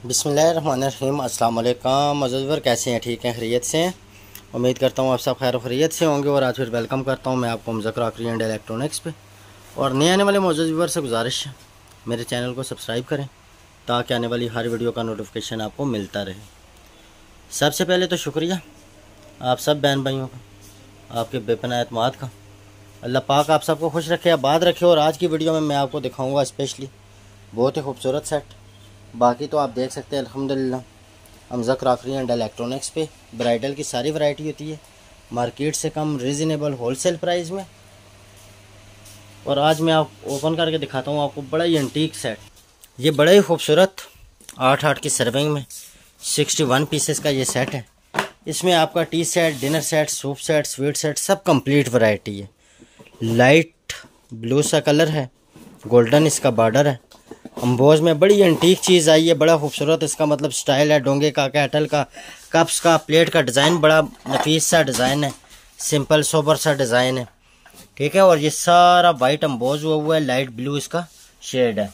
बिसमीम अस्सलाम वालेकुम मज़वर कैसे हैं? ठीक हैं? खरीत से उम्मीद करता हूँ आप सब खैर खरीत से होंगे और आज फिर वेलकम करता हूँ मैं आपको मुजक्र आखरी एंड इलेक्ट्रॉनिक्स पे। और नए आने वाले मौजूद से गुजारिश है, मेरे चैनल को सब्सक्राइब करें ताकि आने वाली हर वीडियो का नोटिफिकेशन आपको मिलता रहे। सबसे पहले तो शुक्रिया आप सब बहन भाइयों का, आपके बेपना अतमाद का। अल्लाह पाक आप सबको खुश रखे, आबाद रखे और आज की वीडियो में मैं आपको दिखाऊँगा स्पेशली बहुत ही खूबसूरत सेट बाकी तो आप देख सकते हैं, अल्हम्दुलिल्लाह। हमजा क्रॉकरी एंड इलेक्ट्रॉनिक्स पे। ब्राइडल की सारी वैरायटी होती है। मार्केट से कम रीज़नेबल होलसेल प्राइस में। और आज मैं आप ओपन करके दिखाता हूँ आपको बड़ा ही एंटीक सेट ये बड़ा ही खूबसूरत आठ आठ की सर्विंग में सिक्सटी वन पीसेस का ये सेट है। इसमें आपका tea set dinner set soup set sweet set सब कंप्लीट वैरायटी है। लाइट ब्लू सा कलर है। गोल्डन इसका बॉर्डर है। अम्बोज में बड़ी एंटीक चीज़ आई है, बड़ा खूबसूरत, इसका मतलब स्टाइल है, डोंगे का कैटल का कप्स का प्लेट का डिज़ाइन बड़ा नफीस सा डिज़ाइन है सिंपल सोबर सा डिज़ाइन है। ठीक है, और ये सारा वाइट अम्बोज हुआ हुआ है लाइट ब्लू इसका शेड है।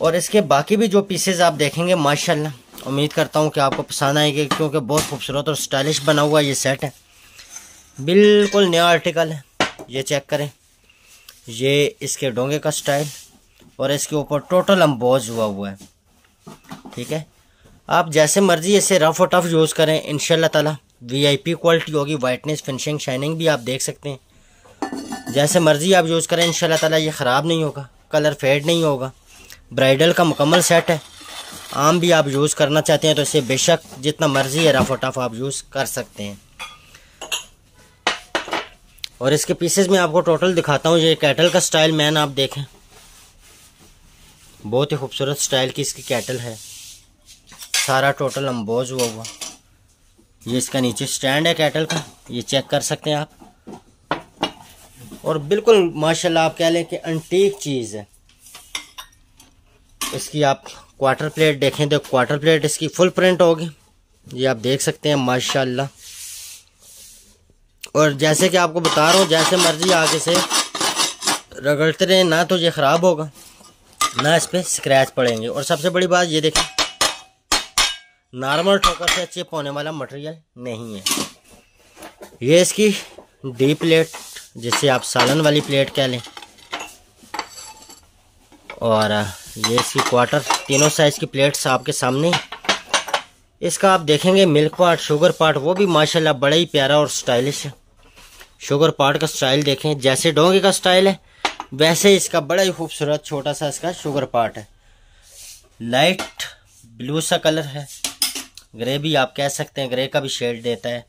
और इसके बाकी भी जो पीसेज आप देखेंगे, माशाल्लाह, उम्मीद करता हूँ कि आपको पसंद आएँगे, क्योंकि बहुत खूबसूरत और स्टाइलिश बना हुआ ये सेट है। बिल्कुल नया आर्टिकल है, ये चेक करें। ये इसके डोंगे का स्टाइल और इसके ऊपर टोटल अम्बोज हुआ हुआ है। ठीक है? आप जैसे मर्ज़ी इसे रफ़ और टफ़ यूज़ करें इन ताला। वीआईपी क्वालिटी होगी वाइटनेस फिनिशिंग शाइनिंग भी आप देख सकते हैं। जैसे मर्ज़ी आप यूज़ करें इन ताला ये ख़राब नहीं होगा। कलर फेड नहीं होगा। ब्राइडल का मुकम्मल सेट है। आम भी आप यूज़ करना चाहते हैं तो इसे बेशक जितना मर्ज़ी है रफ़ और टफ़ आप यूज़ कर सकते हैं। और इसके पीसेस में आपको टोटल दिखाता हूँ, ये कैटल का स्टाइल मैन आप देखें। बहुत ही खूबसूरत स्टाइल की इसकी कैटल है। सारा टोटल अम्बोज हुआ हुआ। ये इसका नीचे स्टैंड है कैटल का। ये चेक कर सकते हैं आप। और बिल्कुल, माशाल्लाह, आप कह लें कि अंटीक चीज़ है। इसकी आप क्वार्टर प्लेट देखें तो क्वार्टर प्लेट इसकी फुल प्रिंट होगी। ये आप देख सकते हैं, माशाल्लाह। और जैसे कि आपको बता रहा हूँ, जैसे मर्ज़ी आगे से रगड़ते रहें, ना तो ये ख़राब होगा। ना इस पर स्क्रैच पड़ेंगे। और सबसे बड़ी बात ये देखें नॉर्मल ठोकर से चिप होने वाला मटेरियल नहीं है। ये इसकी डी प्लेट जिसे आप सालन वाली प्लेट कह लें। और ये इसकी क्वार्टर तीनों साइज़ की प्लेट्स आपके सामने। इसका आप देखेंगे मिल्क पार्ट शुगर पार्ट वो भी माशाल्लाह बड़ा ही प्यारा और स्टाइलिश है। शुगर पार्ट का स्टाइल देखें, जैसे डोंगे का स्टाइल है वैसे इसका बड़ा ही खूबसूरत छोटा सा इसका शुगर पार्ट है। लाइट ब्लू सा कलर है। ग्रे भी आप कह सकते हैं ग्रे का भी शेड देता है।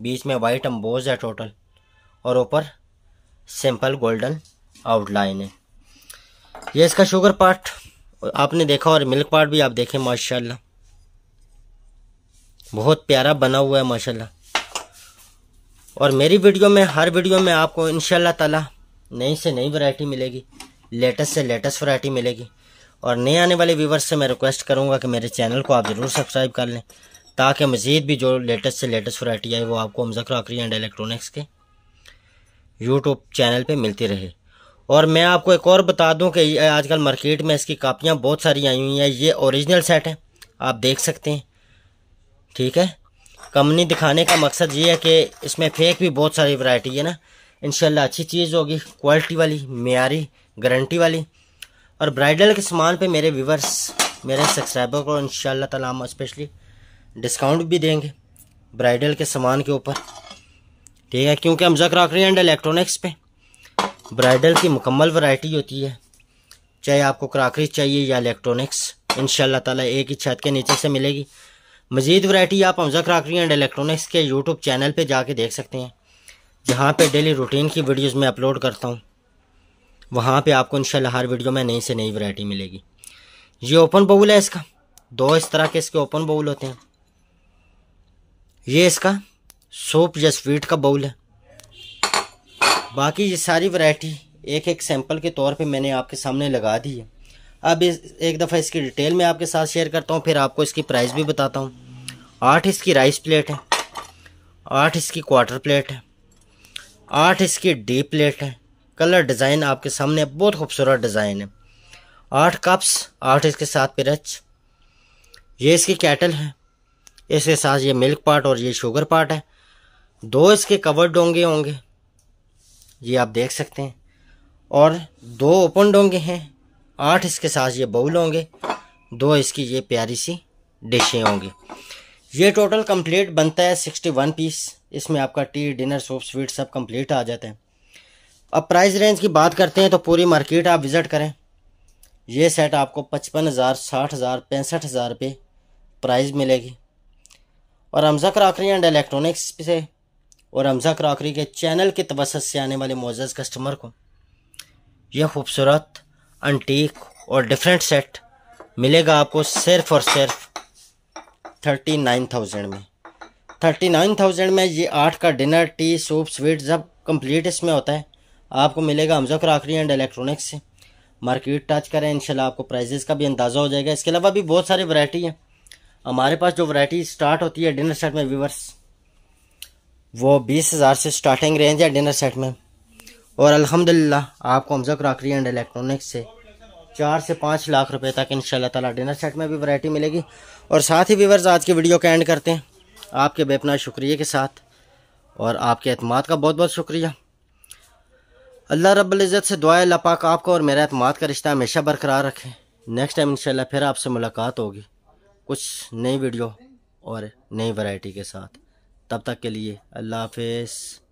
बीच में वाइट अम्बोज है टोटल और ऊपर सिंपल गोल्डन आउटलाइन है। ये इसका शुगर पार्ट आपने देखा और मिल्क पार्ट भी आप देखें, माशाल्लाह। बहुत प्यारा बना हुआ है, माशाल्लाह। और मेरी वीडियो में, हर वीडियो में आपको इनशाला ताला नई से नई वैरायटी मिलेगी लेटेस्ट से लेटेस्ट वैरायटी मिलेगी। और नए आने वाले व्यूवर्स से मैं रिक्वेस्ट करूँगा कि मेरे चैनल को आप ज़रूर सब्सक्राइब कर लें, ताकि मज़ीद भी जो लेटेस्ट से लेटेस्ट वैरायटी आए वो आपको हमजा क्रॉकरी एंड इलेक्ट्रॉनिक्स के यूट्यूब चैनल पे मिलती रहे। और मैं आपको एक और बता दूँ कि आजकल मार्केट में इसकी कापियाँ बहुत सारी आई हुई हैं, ये ओरिजिनल सेट है, आप देख सकते हैं। ठीक है? कंपनी दिखाने का मकसद ये है कि इसमें फेक भी बहुत सारी वैरायटी है ना। इनशाला अच्छी चीज़ होगी क्वालिटी वाली, मेयारी गारंटी वाली। और ब्राइडल के सामान पे मेरे व्यूवर्स मेरे सब्सक्राइबर को इन ताला हम स्पेशली डिस्काउंट भी देंगे ब्राइडल के सामान के ऊपर। ठीक है, क्योंकि हम जक क्रॉकरी एंड इलेक्ट्रॉनिक्स पे। ब्राइडल की मुकम्मल वैरायटी होती है, चाहे आपको क्रॉकरी चाहिए या इलेक्ट्रॉनिक्स इन ताला एक ही छत के नीचे से मिलेगी। मज़ीद वैरायटी आप हमजा क्रॉकरी एंड इलेक्ट्रॉनिक्स के यूट्यूब चैनल पे जाके देख सकते हैं। जहाँ पे डेली रूटीन की वीडियोस में अपलोड करता हूँ। वहाँ पे आपको इंशाल्लाह हर वीडियो में नई से नई वैरायटी मिलेगी। ये ओपन बाउल है इसका। दो इस तरह के इसके ओपन बाउल होते हैं। ये इसका सूप या स्वीट का बाउल है। बाकी ये सारी वैरायटी एक एक सैंपल के तौर पे मैंने आपके सामने लगा दी है। अब इस, एक दफ़ा इसकी डिटेल में आपके साथ शेयर करता हूँ, फिर आपको इसकी प्राइस भी बताता हूँ। आठ इसकी राइस प्लेट है। आठ इसकी क्वार्टर प्लेट है। आठ इसकी डी प्लेट है। कलर डिज़ाइन आपके सामने बहुत खूबसूरत डिज़ाइन है। आठ कप्स आठ इसके साथ पिरच ये इसकी कैटल है। इसके साथ ये मिल्क पार्ट और ये शुगर पार्ट है। दो इसके कवर डोंगे होंगे। ये आप देख सकते हैं। और दो ओपन डोंगे हैं। आठ इसके साथ ये बाउल होंगे। दो इसकी ये प्यारी सी डिशें होंगी। ये टोटल कंप्लीट बनता है सिक्सटी वन पीस इसमें आपका टी, डिनर सूप स्वीट सब कंप्लीट आ जाते हैं। अब प्राइस रेंज की बात करते हैं तो पूरी मार्केट आप विज़िट करें। ये सेट आपको पचपन हज़ार, साठ हज़ार, पैंसठ हज़ार रुपये प्राइस मिलेगी। और हमजा क्रॉकरी एंड इलेक्ट्रॉनिक्स से और हमजा क्रॉकरी के चैनल के तवसत से आने वाले मोजज़ कस्टमर को यह खूबसूरत अंटीक और डिफरेंट सेट मिलेगा आपको सिर्फ़ और सिर्फ़ थर्टी नाइन थाउज़ेंड में। थर्टी नाइन थाउज़ेंड में ये आठ का डिनर, टी, सूप स्वीट जब कंप्लीट इसमें होता है। आपको मिलेगा हमजा क्रॉकरी एंड इलेक्ट्रॉनिक्स से। मार्केट टच करें, इंशाल्लाह आपको प्राइजेस का भी अंदाज़ा हो जाएगा। इसके अलावा भी बहुत सारी वैरायटी है। हमारे पास जो वैरायटी स्टार्ट होती है डिनर सेट में व्यूवर्स वो बीस हज़ार से स्टार्टिंग रेंज है डिनर सेट में। और अल्हम्दुलिल्लाह आपको हमजा क्रॉकरी एंड इलेक्ट्रॉनिक्स से चार से पाँच लाख रुपए तक इन ताला डिनर सेट में भी वैरायटी मिलेगी। और साथ ही व्यूवर्स आज की वीडियो का एंड करते हैं। आपके बेपना शुक्रिया के साथ और आपके अतमाद का बहुत बहुत शुक्रिया। अल्लाह रब्ज़त से दुआ अल्लाह पाक आपको और मेरा अतमाद का रिश्ता हमेशा बरकरार रखें। नेक्स्ट टाइम इंशाल्लाह फिर आपसे मुलाकात होगी। कुछ नई वीडियो और नई वैरायटी के साथ। तब तक के लिए अल्लाह हाफिज़।